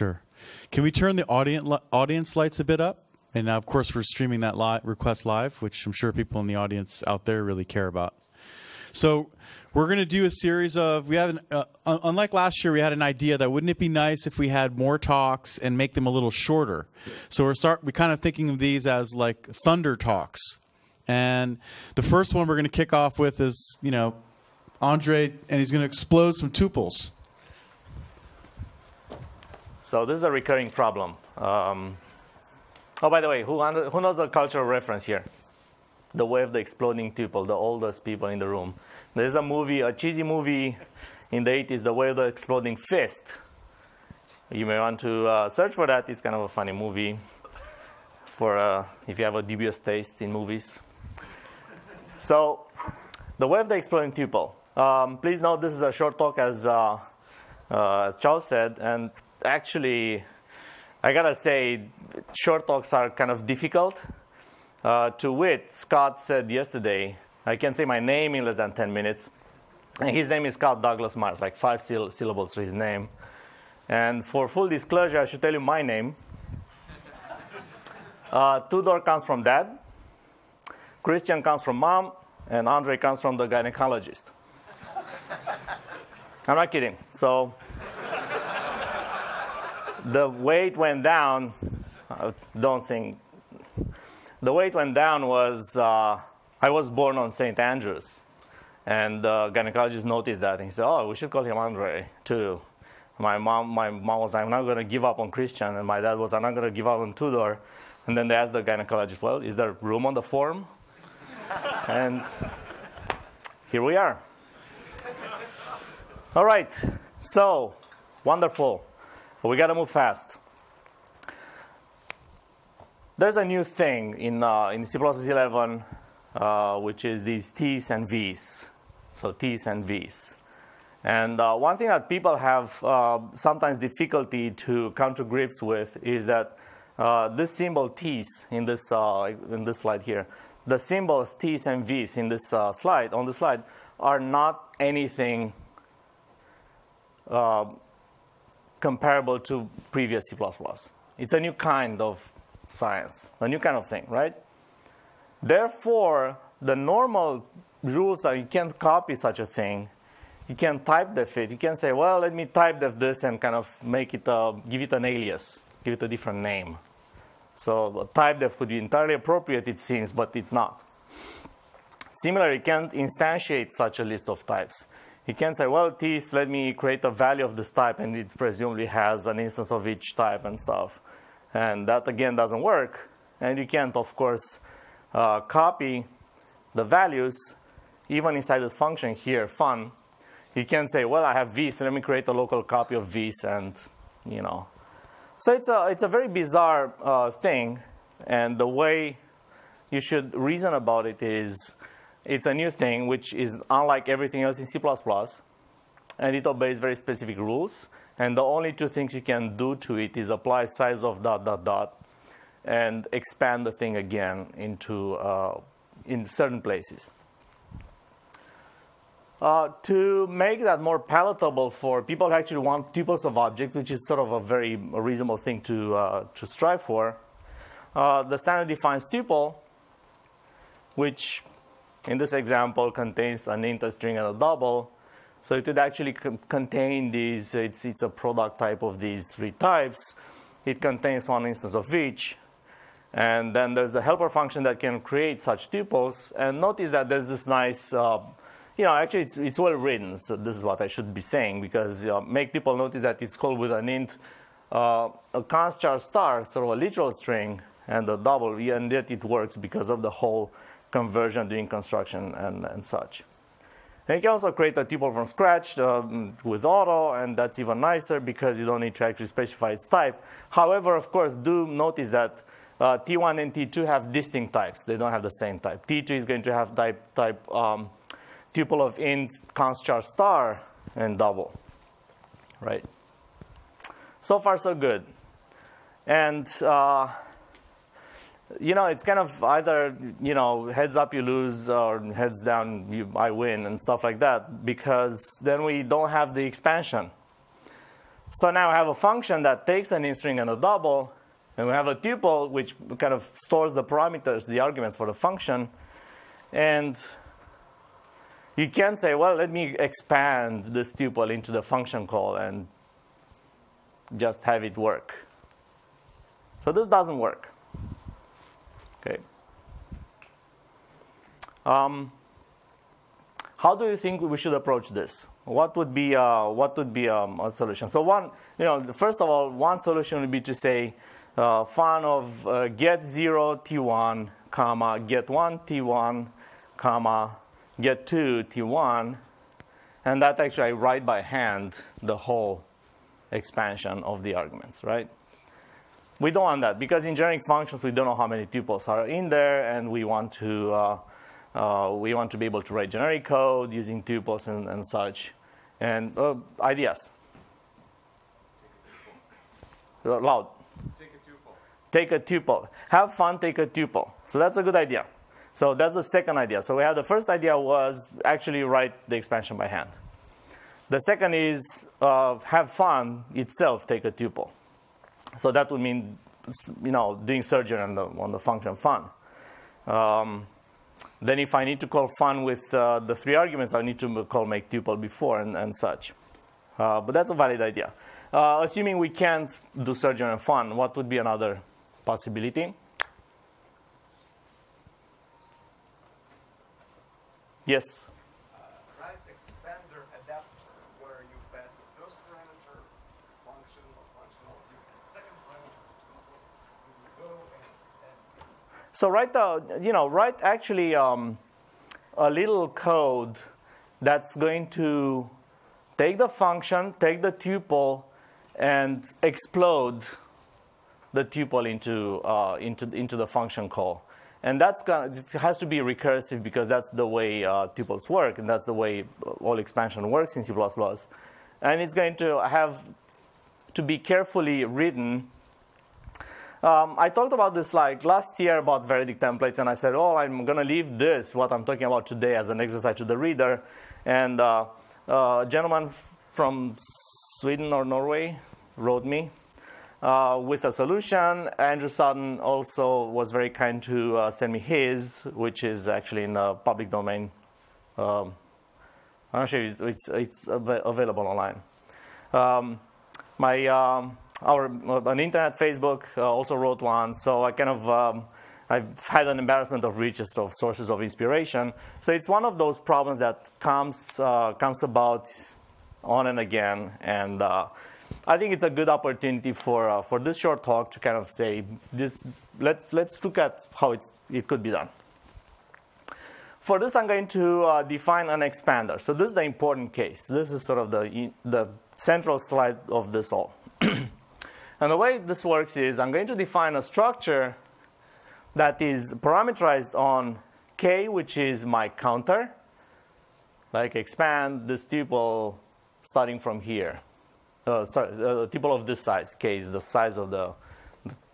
Sure. Can we turn the audience audience lights a bit up? And now, of course, we're streaming that li- request live, which I'm sure people in the audience out there really care about. So we're going to do a series of we have an, uh, unlike last year we had an idea that wouldn't it be nice if we had more talks and make them a little shorter so we're start we kind of thinking of these as like thunder talks and the first one we're going to kick off with is you know Andrei and he's going to explode some tuples so this is a recurring problem um, oh by the way who, under, who knows the cultural reference here the way of the exploding tuple the oldest people in the room there's a movie, a cheesy movie in the 80s, The Way of the Exploding Fist. You may want to uh, search for that. It's kind of a funny movie for uh, if you have a dubious taste in movies. So, The Way of the Exploding Tuple. Um, please note this is a short talk, as, uh, uh as Charles said, and actually, I gotta say, short talks are kind of difficult. Uh, to wit, Scott said yesterday I can say my name in less than 10 minutes. And his name is Scott Douglas Meyers, like five syllables to his name. And for full disclosure, I should tell you my name. Uh, Tudor comes from dad, Cristian comes from mom, and Andrei comes from the gynecologist. I'm not kidding. So the weight went down. I don't think the weight went down was uh, I was born on St. Andrews. And the gynecologist noticed that. And he said, oh, we should call him Andrei, too. My mom, my mom was I'm not going to give up on Christian. And my dad was, I'm not going to give up on Tudor. And then they asked the gynecologist, well, is there room on the form? and here we are. All right, so wonderful. We got to move fast. There's a new thing in, uh, in C++ 11 uh, which is these T's and V's. So T's and V's. And uh, one thing that people have uh, sometimes difficulty to come to grips with is that uh, this symbol T's in this, uh, in this slide here, the symbols T's and V's in this slide, on the slide, are not anything comparable to previous C++. It's a new kind of science, a new kind of thing, right? Therefore, the normal rules are you can't copy such a thing. You can type def it. You can say, well, let me type def this and kind of make it, a, give it an alias, give it a different name. So type def would be entirely appropriate, it seems, but it's not. Similarly, you can't instantiate such a list of types. You can say, well, this, let me create a value of this type, and it presumably has an instance of each type and stuff. And that, again, doesn't work. And you can't, of course, uh, copy the values even inside this function here, fun, you can say, well, I have v, so let me create a local copy of v, and, you know. So it's a, it's a very bizarre uh, thing, and the way you should reason about it is it's a new thing which is unlike everything else in C++, and it obeys very specific rules. And the only two things you can do to it is apply size of dot dot dot and expand the thing again into uh, in certain places. Uh, to make that more palatable for people who actually want tuples of objects, which is sort of a very reasonable thing to, uh, to strive for, uh, the standard defines tuple, which in this example contains an int, a string, and a double. So it would actually contain these, it's, it's a product type of these three types. It contains one instance of each. And then there's a helper function that can create such tuples. And notice that there's this nice, uh, you know, actually it's, it's well written. So this is what I should be saying because uh, make people notice that it's called with an int, uh, a const char star, sort of a literal string, and a double, and yet it works because of the whole conversion doing construction and, and such. And you can also create a tuple from scratch um, with auto, and that's even nicer because you don't need to actually specify its type. However, of course, do notice that uh, T1 and T2 have distinct types. They don't have the same type. T2 is going to have type, type um, tuple of int, const char star, and double, right? So far, so good. And, uh, you know, it's kind of either, you know, heads up you lose or heads down you, I win and stuff like that because then we don't have the expansion. So now I have a function that takes an int string and a double, and we have a tuple which kind of stores the parameters, the arguments for the function. And you can say, well, let me expand this tuple into the function call and just have it work. So this doesn't work. Okay. Um, how do you think we should approach this? What would be uh, what would be um, a solution? So one, you know, first of all, one solution would be to say uh, fun of uh, get zero t1 comma get one t1 comma get two t1, and that actually I write by hand the whole expansion of the arguments, right? We don't want that because in generic functions we don't know how many tuples are in there, and we want to uh, uh, we want to be able to write generic code using tuples and, and such. And uh, ideas. Loud. Take a tuple. Take a tuple. Have fun, take a tuple. So that's a good idea. So that's the second idea. So we have the first idea was actually write the expansion by hand. The second is uh, have fun itself, take a tuple. So that would mean, you know, doing surgery on the, on the function fun. Um, then if I need to call fun with uh, the three arguments, I need to call make tuple before and, and such. Uh, but that's a valid idea. Uh, assuming we can't do surgery on fun, what would be another possibility? Yes? Write expander adapter where you pass the first parameter function or functionality and second parameter tuple. You go and expand. So write the, you know, write actually um, a little code that's going to take the function, take the tuple, and explode the tuple into, uh, into, into the function call. And that's gonna, it has to be recursive because that's the way uh, tuples work, and that's the way all expansion works in C++. And it's going to have to be carefully written um, I talked about this like last year about variadic templates, and I said, oh, I'm going to leave this, what I'm talking about today, as an exercise to the reader. And uh, uh, a gentleman from Sweden or Norway wrote me uh, with a solution. Andrew Sutton also was very kind to uh, send me his, which is actually in the public domain. Um, I'm not sure it's, it's, it's av- available online. Um, my um, our an internet Facebook uh, also wrote one, so I kind of um, I've had an embarrassment of riches of sources of inspiration. So it's one of those problems that comes uh, comes about on and again, and uh, I think it's a good opportunity for uh, for this short talk to kind of say this. Let's let's look at how it's it could be done. For this, I'm going to uh, define an expander. So this is the important case. This is sort of the the central slide of this all. And the way this works is I'm going to define a structure that is parameterized on k, which is my counter, like expand this tuple starting from here. Uh, sorry, a tuple of this size, k is the size of the,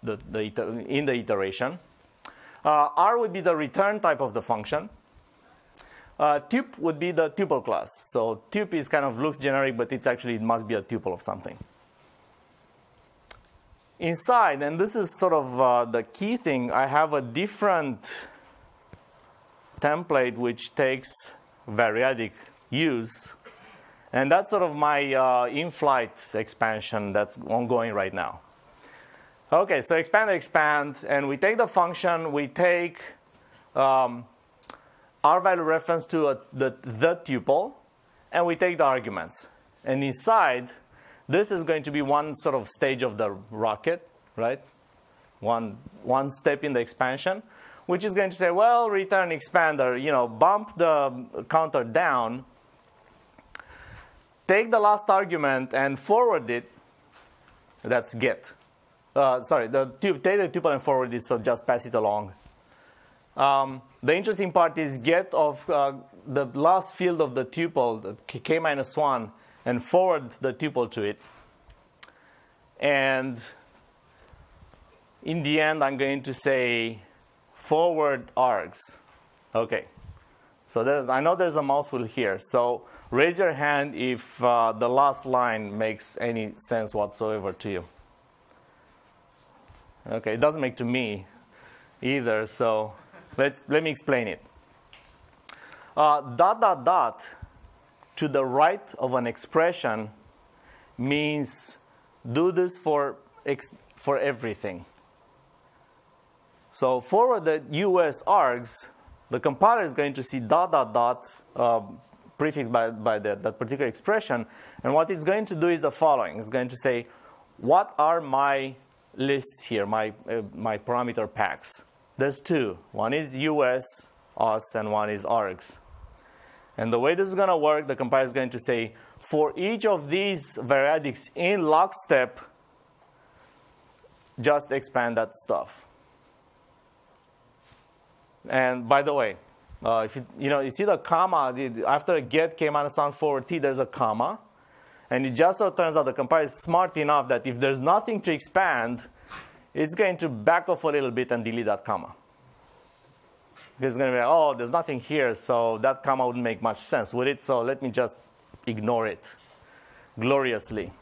the, the, the in the iteration. Uh, R would be the return type of the function. Uh, tup would be the tuple class. So tup is kind of looks generic, but it's actually, it must be a tuple of something inside, and this is sort of uh, the key thing, I have a different template which takes variadic use. And that's sort of my uh, in-flight expansion that's ongoing right now. Okay, so expand, expand, and we take the function, we take um, R value reference to a, the, the tuple, and we take the arguments. And inside, this is going to be one sort of stage of the rocket, right? One, one step in the expansion, which is going to say, well, return expander, you know, bump the counter down, take the last argument and forward it. That's get. Uh, sorry, the take the tuple and forward it, so just pass it along. Um, the interesting part is get of uh, the last field of the tuple, k minus 1, and forward the tuple to it. And in the end, I'm going to say forward args. Okay. So I know there's a mouthful here. So raise your hand if uh, the last line makes any sense whatsoever to you. Okay, it doesn't make to me either. So let's let me explain it. Uh, dot dot dot to the right of an expression means do this for for everything. So for the US args, the compiler is going to see dot dot dot uh, prefixed by, by the, that particular expression. And what it's going to do is the following. It's going to say, what are my lists here, my, uh, my parameter packs? There's two. One is US, us, and one is args. And the way this is going to work, the compiler is going to say, for each of these variadics in lockstep, just expand that stuff. And by the way, uh, if you, you know, you see the comma, after a get k minus 1 forward t, there's a comma. And it just so turns out the compiler is smart enough that if there's nothing to expand, it's going to back off a little bit and delete that comma. It's going to be, oh, there's nothing here, so that comma wouldn't make much sense, would it? So let me just ignore it gloriously.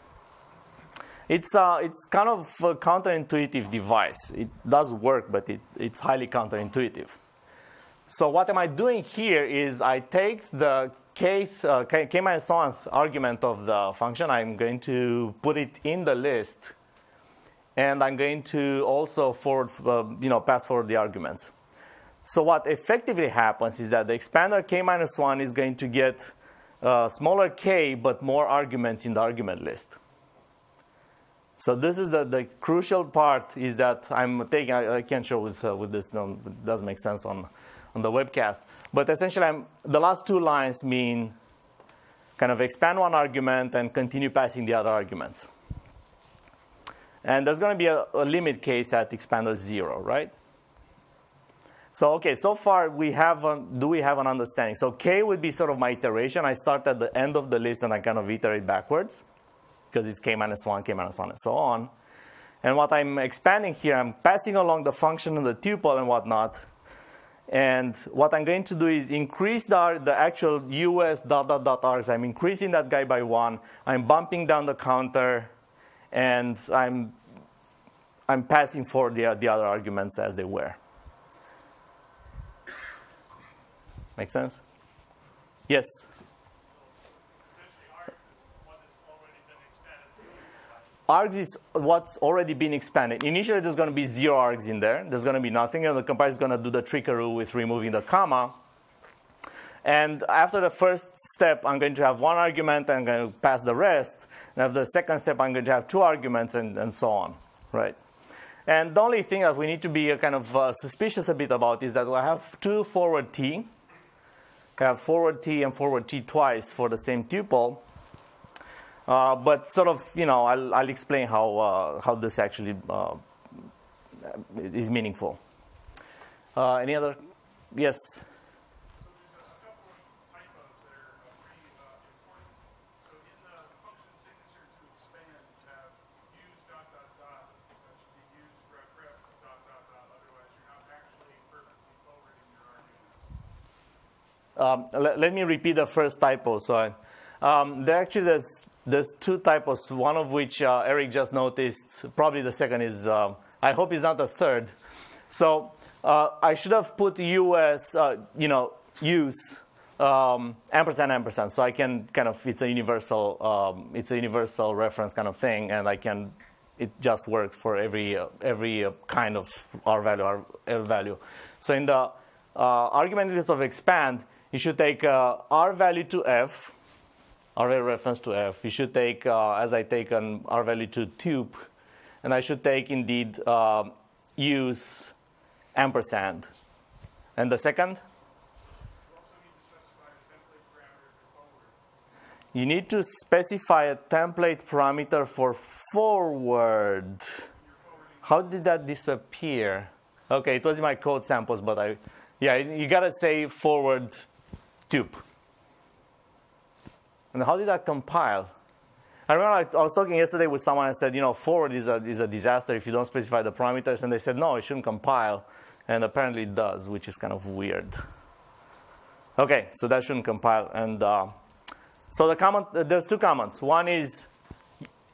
It's, uh, it's kind of a counterintuitive device. It does work, but it, it's highly counterintuitive. So what am I doing here is I take the kth, uh, k, k minus 1 argument of the function. I'm going to put it in the list. And I'm going to also forward, uh, you know, pass forward the arguments. So what effectively happens is that the expander k minus 1 is going to get uh, smaller k, but more arguments in the argument list. So this is the, the crucial part is that I'm taking, I, I can't show with, uh, with this, no, it doesn't make sense on, on the webcast. But essentially, I'm, the last two lines mean kind of expand one argument and continue passing the other arguments. And there's going to be a, a limit case at expander zero, right? So okay, so far we have, a, do we have an understanding? So k would be sort of my iteration. I start at the end of the list and I kind of iterate backwards because it's k minus 1, k minus 1, and so on. And what I'm expanding here, I'm passing along the function and the tuple and whatnot. And what I'm going to do is increase the, the actual US dot dot dot args. I'm increasing that guy by one. I'm bumping down the counter, and I'm, I'm passing for the, the other arguments as they were. Make sense? Yes? args is what's already been expanded. Initially, there's going to be zero args in there. There's going to be nothing, and the compiler is going to do the trickery with removing the comma. And after the first step, I'm going to have one argument, and I'm going to pass the rest. And after the second step, I'm going to have two arguments, and, and so on, right? And the only thing that we need to be kind of uh, suspicious a bit about is that we have two forward t. Have forward t and forward t twice for the same tuple. Uh, but sort of, you know, I'll, I'll explain how, uh, how this actually uh, is meaningful. Uh, any other? Yes? Um, let, let, me repeat the first typo. So, um, there actually there's there's two typos, one of which uh, Eric just noticed. Probably the second is, uh, I hope it's not the third. So uh, I should have put US, uh, you know, use um, ampersand ampersand. So I can kind of, it's a universal, um, it's a universal reference kind of thing, and I can, it just works for every uh, every uh, kind of R value, R, L value. So in the argument list of expand, you should take R value to F, array reference to f. You should take, uh, as I take an R value to tube, and I should take indeed uh, use ampersand. And the second? You need to specify a template parameter for forward. How did that disappear? Okay, it was in my code samples, but I, yeah, you gotta say forward tup. And how did that compile? I remember I, was talking yesterday with someone and said, you know, forward is a, is a disaster if you don't specify the parameters. And they said, no, it shouldn't compile. And apparently it does, which is kind of weird. Okay, so that shouldn't compile. And uh, so the comment, uh, there's two comments. One is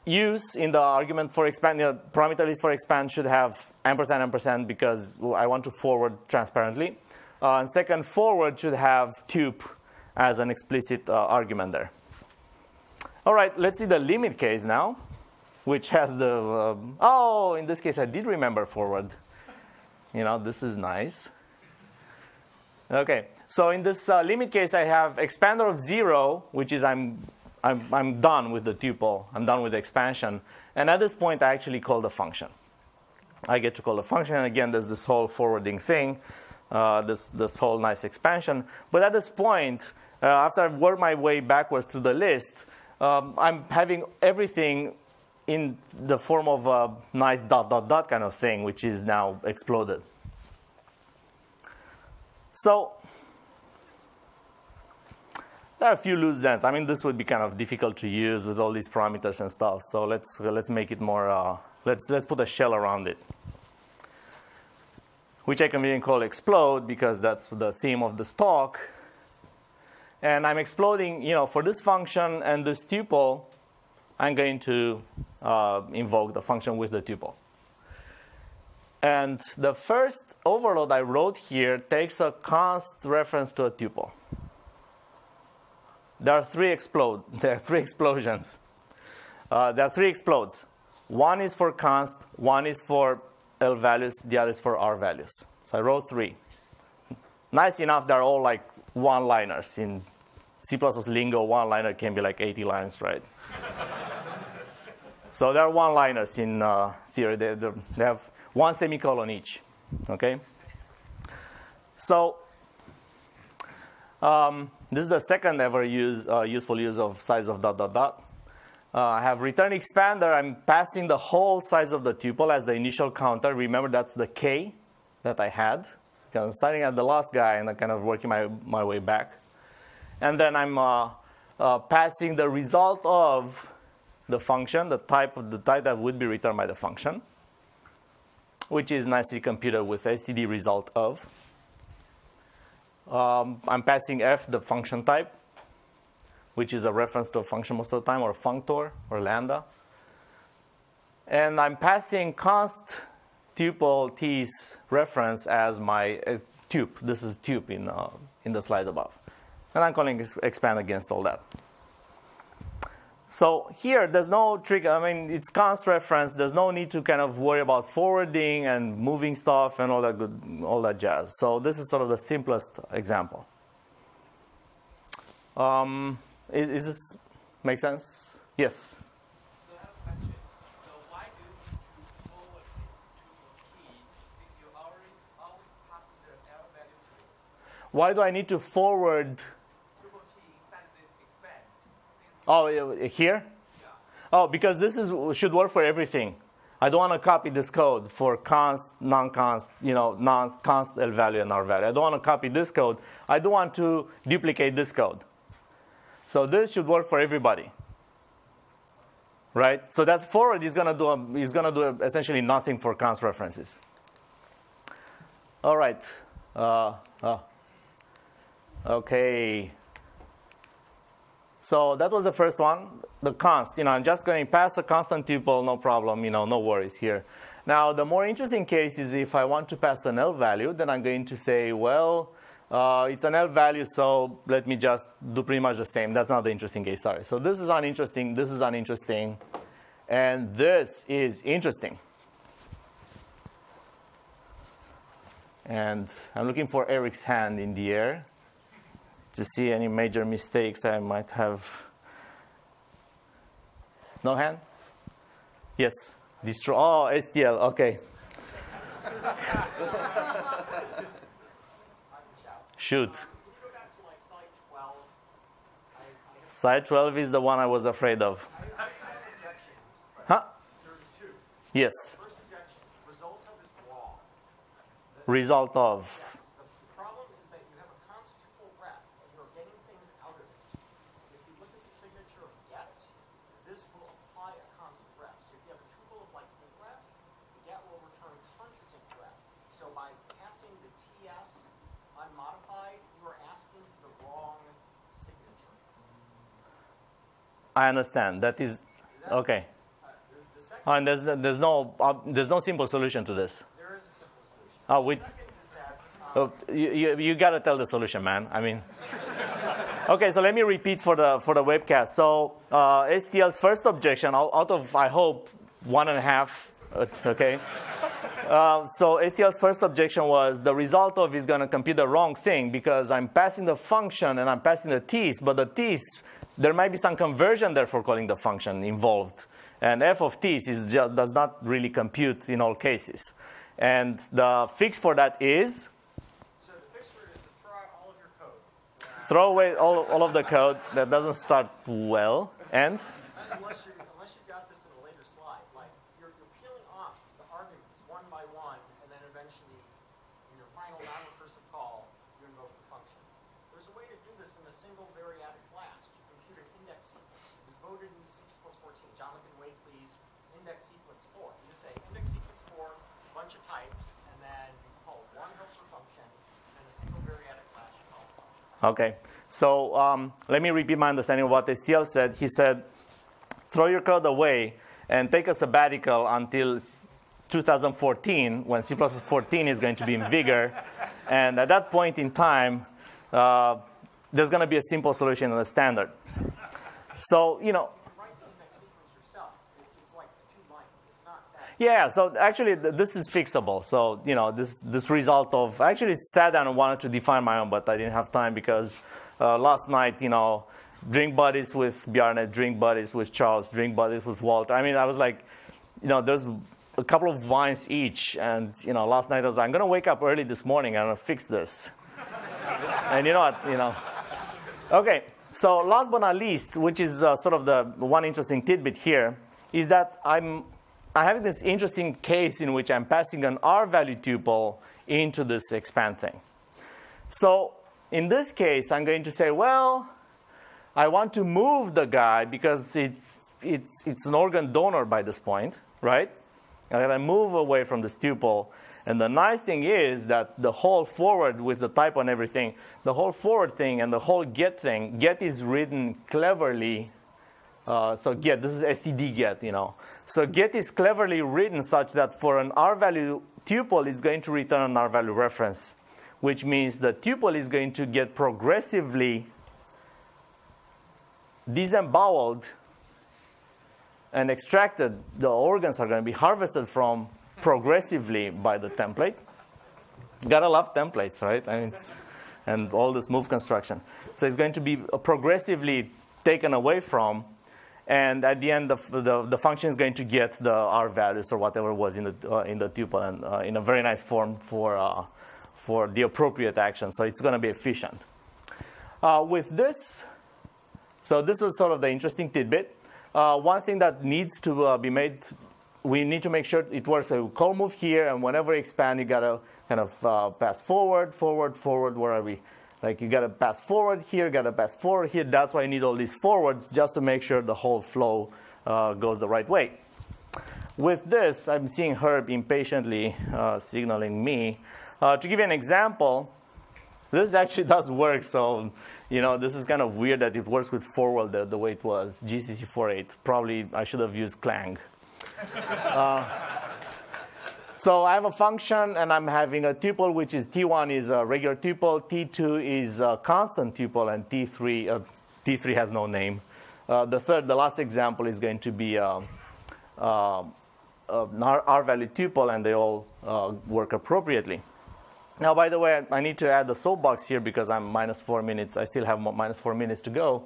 use in the argument for expand, the parameter list for expand should have ampersand ampersand because I want to forward transparently. Uh, and second, forward should have tup as an explicit uh, argument there. All right, let's see the limit case now, which has the, um, oh, in this case I did remember forward. You know, this is nice. Okay, so in this uh, limit case, I have expander of zero, which is I'm, I'm, I'm done with the tuple. I'm done with the expansion. And at this point, I actually call the function. I get to call the function. And again, there's this whole forwarding thing, uh, this, this whole nice expansion. But at this point, uh, after I've worked my way backwards through the list, um, I'm having everything in the form of a nice dot, dot, dot kind of thing, which is now exploded. So there are a few loose ends. I mean, this would be kind of difficult to use with all these parameters and stuff. So let's let's make it more. Uh, let's let's put a shell around it, which I can even call explode because that's the theme of this talk. And I'm exploding, you know, for this function and this tuple, I'm going to uh, invoke the function with the tuple. And the first overload I wrote here takes a const reference to a tuple. There are three explode. There are three explosions. Uh, there are three explodes. One is for const, one is for L values, the other is for R values. So I wrote three. Nice enough, they're all like one-liners. In C++ lingo, one-liner can be like 80 lines, right? so there are one-liners in uh, theory. They, they have one semicolon each, okay? So um, this is the second ever use, uh, useful use of size of dot, dot, dot. Uh, I have return expander. I'm passing the whole size of the tuple as the initial counter. Remember, that's the k that I had. I'm starting at the last guy and I'm kind of working my, my way back. And then I'm uh, uh, passing the result of the function, the type of the type that would be returned by the function which is nicely computed with std result of. Um, I'm passing f, the function type, which is a reference to a function most of the time, or functor, or lambda. And I'm passing const tuple t's reference as my as. This is tup in, uh, in the slide above. And I'm calling expand against all that. So here, there's no trick. I mean, it's const reference. There's no need to kind of worry about forwarding and moving stuff and all that good, all that jazz. So this is sort of the simplest example. Um, is, is this make sense? Yes. So I have a question. So why do you need to forward this tuple key since you already always pass the L value to it? Why do I need to forward? Tuple T inside this expand. Since Oh, here. Oh, because this is should work for everything. I don't want to copy this code for const, non-const, you know, non-const L value and R value. I don't want to copy this code. I don't want to duplicate this code. So this should work for everybody. Right? So that's forward is gonna do a, is gonna do a, essentially nothing for const references. All right. Uh, oh. Okay. So that was the first one, the const. You know, I'm just going to pass a constant tuple, no problem, you know, no worries here. Now, the more interesting case is if I want to pass an L value, then I'm going to say, well, uh, it's an L value, so let me just do pretty much the same. That's not the interesting case, sorry. So this is uninteresting, this is uninteresting, and this is interesting. And I'm looking for Eric's hand in the air to see any major mistakes I might have. No hand? Yes. Destroy. Oh, STL. Okay. Shoot. Can you go back to like site 12? I, I Side 12 is the one I was afraid of. Huh? Yes. Result of is wrong. Result of. The problem is that you have a const tuple ref and you're getting things out of it. If you look at the signature of get, this will apply a constant ref. So if you have a tuple of like int ref, the get will return constant ref. So by passing the ts unmodified, you are asking for the I understand. That is okay. Oh, and there's, there's, no, uh, there's no simple solution to this. There is a simple solution. Oh, we, is that oh, you, you, you got to tell the solution, man. I mean, okay, so let me repeat for the, for the webcast. So uh, STL's first objection, out out of, I hope, one and a half, uh, okay? Uh, so STL's first objection was the result of is going to compute the wrong thing because I'm passing the function and I'm passing the t's, but the t's, there might be some conversion there for calling the function involved. And f of t is just, does not really compute in all cases. And the fix for that is so the fix for it is to throw out all of your code. throw away all, all of the code that doesn't start well and Unless you unless you got this in a later slide, like you're, you're peeling off the arguments one by one, and then eventually, in your final non-recursive call, you invoke the function. There's a way to do this in a single variadic blast. You compute an index sequence. It was voted in C++ 14. Jonathan Wakely's index sequence for. You just say index sequence for, bunch of types, and then you call one helper function, and a single variadic blast you call the function. Okay. So um, let me repeat my understanding of what STL said. He said, throw your code away and take a sabbatical until 2014 when C++ 14 is going to be in vigor. and at that point in time, uh, there's going to be a simple solution in the standard. So, you know, You write the index sequence yourself. It, it's like a two line. It's not that. Yeah, so actually th- this is fixable. So, you know, this, this result of, I actually sat down and wanted to define my own, but I didn't have time because uh, last night, you know, drink buddies with Bjarne, drink buddies with Charles, drink buddies with Walter. I mean, I was like, you know, there's a couple of wines each. And, you know, last night I was like, I'm going to wake up early this morning and I'm going to fix this. and you know what, you know. Okay, so last but not least, which is uh, sort of the one interesting tidbit here, is that I'm I have this interesting case in which I'm passing an R value tuple into this expand thing. So in this case, I'm going to say, well, I want to move the guy because it's, it's, it's an organ donor by this point, right? To move away from this tuple. And the nice thing is that the whole forward with the type and everything, the whole forward thing and the whole get thing, get is written cleverly uh, so get, this is std get, you know. So get is cleverly written such that for an R value tuple, it's going to return an R value reference, which means the tuple is going to get progressively disemboweled and extracted. The organs are going to be harvested from progressively by the template. Gotta love templates, right? I mean, and all this move construction. So it's going to be progressively taken away from, and at the end, the, the, the function is going to get the R values or whatever was in the, uh, in the tuple and uh, in a very nice form for, uh, for the appropriate action. So it's going to be efficient. Uh, with this, so this was sort of the interesting tidbit. Uh, one thing that needs to uh, be made, we need to make sure it works. So call move here, and whenever you expand, you gotta kind of pass forward, forward, forward. Where are we? Like you gotta pass forward here, gotta pass forward here. That's why you need all these forwards just to make sure the whole flow uh, goes the right way. With this, I'm seeing Herb impatiently uh, signaling me. Uh, to give you an example, this actually does work. So, you know, this is kind of weird that it works with forward the, the way it was. GCC 4.8. Probably I should have used Clang. Uh, so I have a function, and I'm having a tuple, which is T1 is a regular tuple, T2 is a constant tuple, and T3 uh, T3 has no name. Uh, the third, the last example is going to be um, uh, an R, R value tuple, and they all uh, work appropriately. Now, by the way, I need to add the soapbox here because I'm minus four minutes. I still have minus four minutes to go.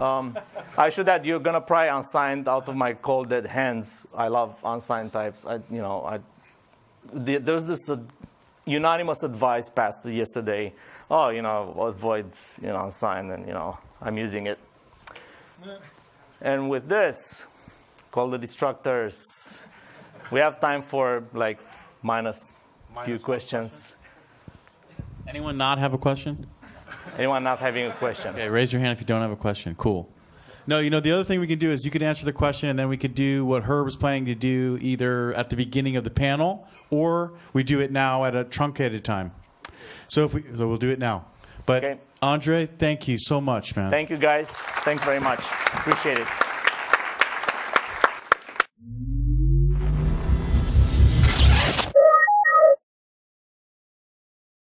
Um, I should add you're gonna pry unsigned out of my cold dead hands. I love unsigned types. I, you know, I, the, there's this uh, unanimous advice passed yesterday. Oh, you know, avoid you know sign, and you know I'm using it. And with this, call the destructors. We have time for like minus few Minus one questions. Anyone not have a question? Anyone not having a question? Okay, raise your hand if you don't have a question. Cool. No, you know, the other thing we can do is you can answer the question and then we could do what Herb was planning to do either at the beginning of the panel or we do it now at a truncated time. So if we so we'll do it now. But Okay. Andrei, thank you so much, man. Thank you guys. Thanks very much. Appreciate it.